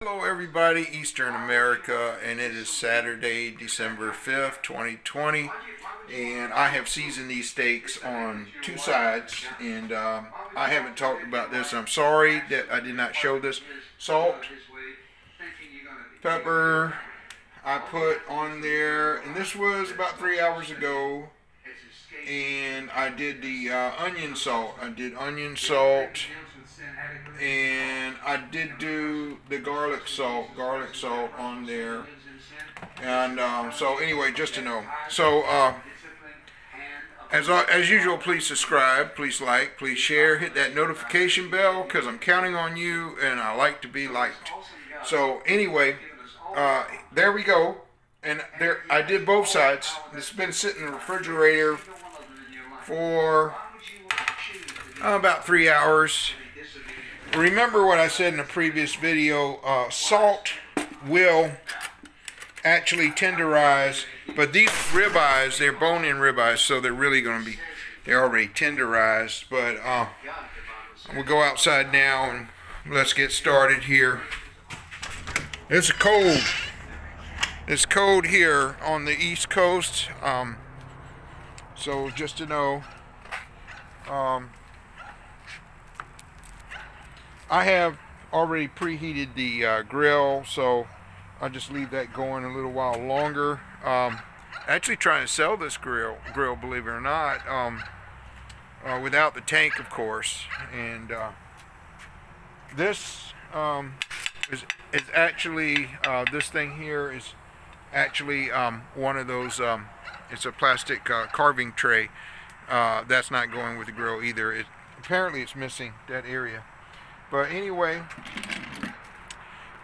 Hello, everybody, Eastern America, and it is Saturday, December 5th, 2020. And I have seasoned these steaks on two sides, and um, I haven't talked about this. I'm sorry that I did not show this. Salt, pepper, I put on there, and this was about three hours ago. And I did the uh, onion salt. I did onion salt and I did do the garlic salt, garlic salt on there. And um, so anyway, just to know. So uh, as as usual, please subscribe, please like, please share, hit that notification bell because I'm counting on you, and I like to be liked. So anyway, uh, there we go. And there, I did both sides. It's been sitting in the refrigerator for uh, about three hours remember what I said in a previous video, uh, salt will actually tenderize, but these ribeyes, they're bone-in ribeyes, so they're really going to be, they're already tenderized, but uh, we'll go outside now and let's get started here. It's cold. It's cold here on the East Coast, um, so just to know, um, I have already preheated the uh, grill, so I'll just leave that going a little while longer. Um, actually trying to sell this grill, grill believe it or not, um, uh, without the tank, of course. And uh, this um, is, is actually, uh, this thing here is actually um, one of those, um, it's a plastic uh, carving tray. Uh, that's not going with the grill either. It, apparently it's missing that area. But anyway,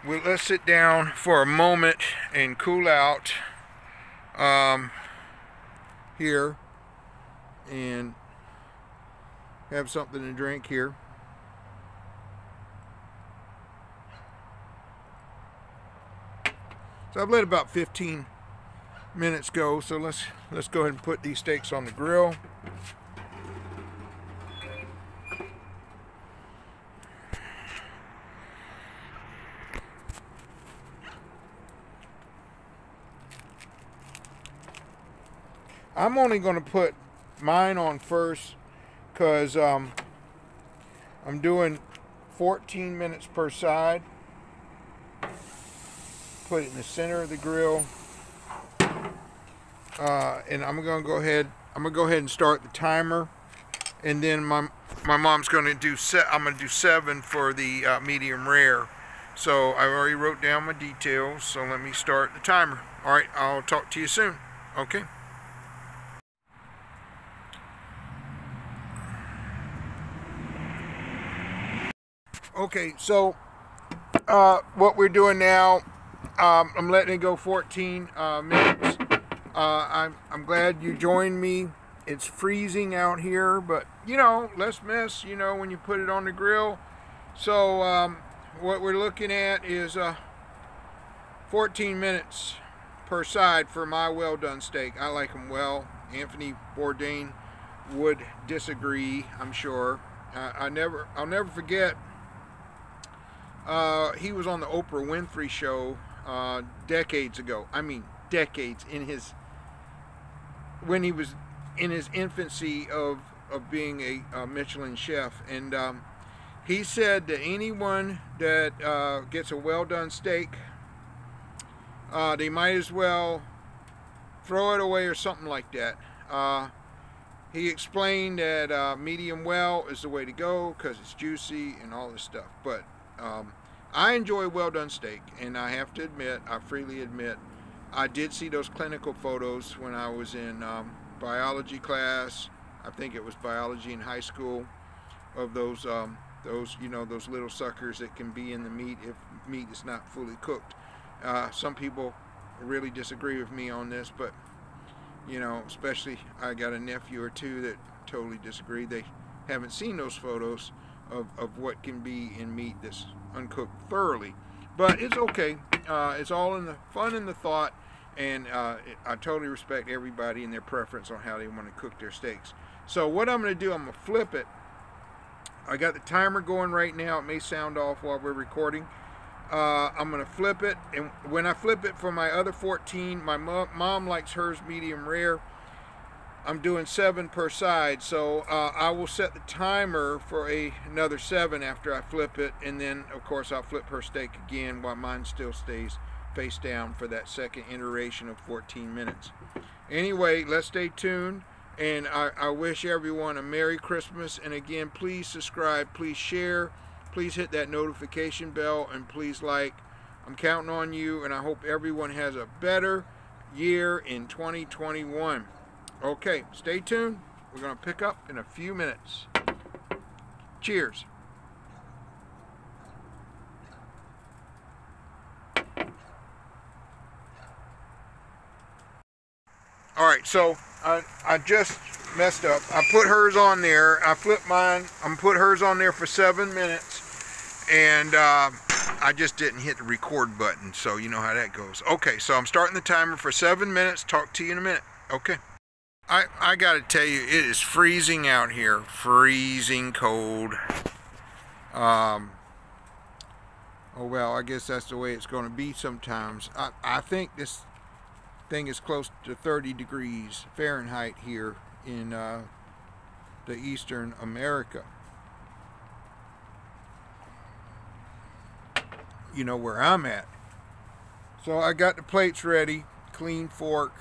we, let's sit down for a moment and cool out um, here and have something to drink here. So I've let about 15 minutes go, so let's let's go ahead and put these steaks on the grill. I'm only going to put mine on first because um, I'm doing 14 minutes per side. Put it in the center of the grill. Uh, and I'm going to go ahead, I'm going to go ahead and start the timer. And then my, my mom's going to do, set, I'm going to do seven for the uh, medium rare. So I already wrote down my details, so let me start the timer. All right, I'll talk to you soon. Okay. Okay, so uh, what we're doing now, um, I'm letting it go 14 uh, minutes. Uh, I'm, I'm glad you joined me. It's freezing out here, but you know, less mess, you know, when you put it on the grill. So um, what we're looking at is uh, 14 minutes per side for my well done steak. I like them well. Anthony Bourdain would disagree, I'm sure. I never, I'll never forget uh, he was on the Oprah Winfrey show uh, decades ago. I mean, decades in his when he was in his infancy of of being a, a Michelin chef, and um, he said that anyone that uh, gets a well done steak, uh, they might as well throw it away or something like that. Uh, he explained that uh, medium well is the way to go because it's juicy and all this stuff, but um, I enjoy well done steak, and I have to admit, I freely admit, I did see those clinical photos when I was in um, biology class. I think it was biology in high school of those um, those you know those little suckers that can be in the meat if meat is not fully cooked. Uh, some people really disagree with me on this, but you know, especially I got a nephew or two that totally disagree. They haven't seen those photos of, of what can be in meat that's uncooked thoroughly. But it's okay. Uh, it's all in the fun and the thought, and uh, I totally respect everybody and their preference on how they want to cook their steaks. So what I'm going to do, I'm going to flip it. I got the timer going right now. It may sound off while we're recording, Uh, I'm gonna flip it, and when I flip it for my other 14, my mom, mom likes hers medium rare. I'm doing seven per side, so uh, I will set the timer for a, another seven after I flip it, and then of course I'll flip her steak again while mine still stays face down for that second iteration of 14 minutes. Anyway, let's stay tuned, and I, I wish everyone a Merry Christmas, and again, please subscribe, please share, please hit that notification bell, and please like. I'm counting on you, and I hope everyone has a better year in 2021. Okay, stay tuned. We're going to pick up in a few minutes. Cheers. All right, so I, I just messed up. I put hers on there. I flipped mine. I'm put hers on there for seven minutes, and uh, I just didn't hit the record button. So you know how that goes. Okay, so I'm starting the timer for seven minutes. Talk to you in a minute. Okay. I, I got to tell you, it is freezing out here. Freezing cold. Um, oh, well, I guess that's the way it's going to be sometimes. I, I think this thing is close to 30 degrees Fahrenheit here in uh, the Eastern America. You know where I'm at. So I got the plates ready, clean fork,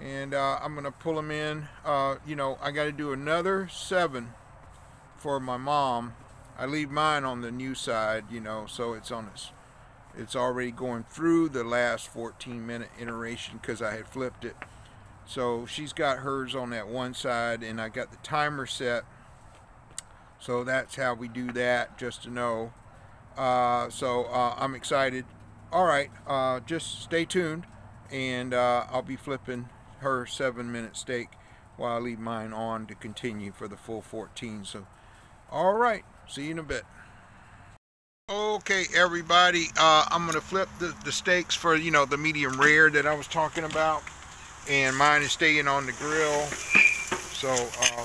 and uh, I'm gonna pull them in. Uh, you know I got to do another seven for my mom. I leave mine on the new side you know so it's on its it's already going through the last 14 minute iteration because I had flipped it. So she's got hers on that one side and I got the timer set. So that's how we do that just to know. Uh, so uh, I'm excited. Alright uh, just stay tuned and uh, I'll be flipping her seven minute steak while I leave mine on to continue for the full 14 so all right see you in a bit. Okay everybody uh, I'm gonna flip the, the steaks for you know the medium rare that I was talking about and mine is staying on the grill so uh,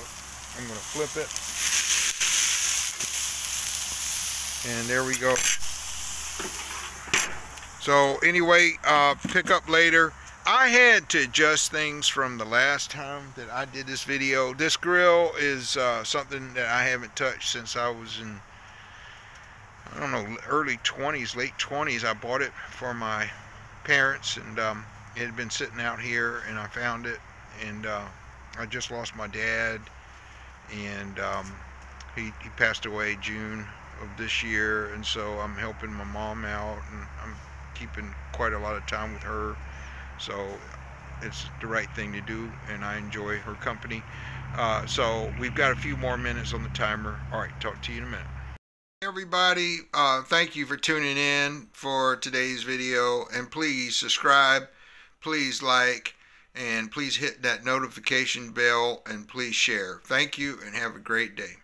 I'm gonna flip it. And there we go. So anyway uh, pick up later I had to adjust things from the last time that I did this video. This grill is uh, something that I haven't touched since I was in, I don't know, early 20s, late 20s. I bought it for my parents and um, it had been sitting out here and I found it and uh, I just lost my dad and um, he, he passed away June of this year and so I'm helping my mom out and I'm keeping quite a lot of time with her so it's the right thing to do, and I enjoy her company. Uh, so we've got a few more minutes on the timer. All right, talk to you in a minute. Everybody, uh, thank you for tuning in for today's video, and please subscribe, please like, and please hit that notification bell, and please share. Thank you, and have a great day.